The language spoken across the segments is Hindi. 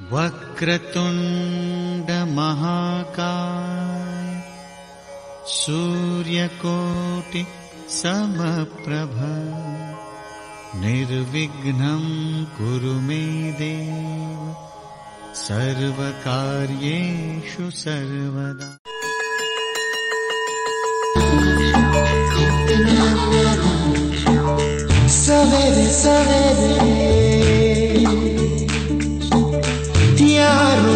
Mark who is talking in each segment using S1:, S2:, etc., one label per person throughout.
S1: वक्रतुण्डमहाकाय सूर्यकोटि समप्रभ। निर्विघ्नं कुरु मे देव सर्वकार्येषु सर्वदा।
S2: सवेरे सवेरे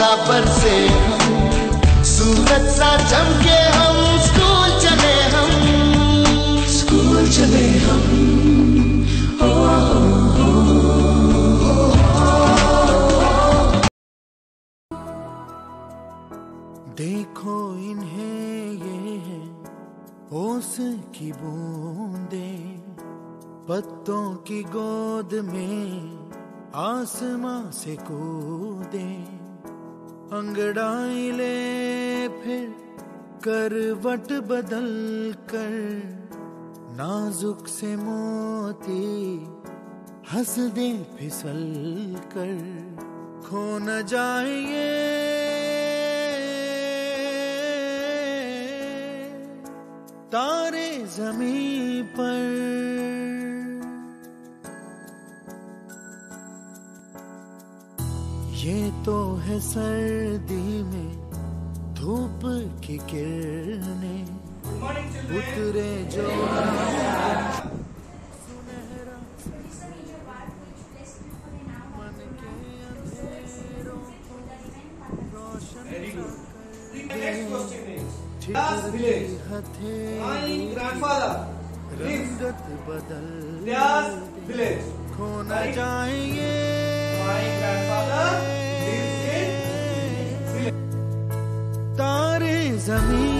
S2: सा बरसे हम। सूरज सा चमके हम, स्कूल चले हम। स्कूल चले हम।
S3: देखो इन्हें ये है ओस की बूंदे। पत्तों की गोद में आसमां से कूदे। अंगड़ाई ले फिर करवट बदल कर नाजुक से मोती हंस दे फिसल कर। खो न जाएँगे तारे ज़मीन पर ये तो है सर्दी में धूप की किरणें उतरे जो रंगत बदल
S4: Last village.
S3: खो न जाएँगे a mí.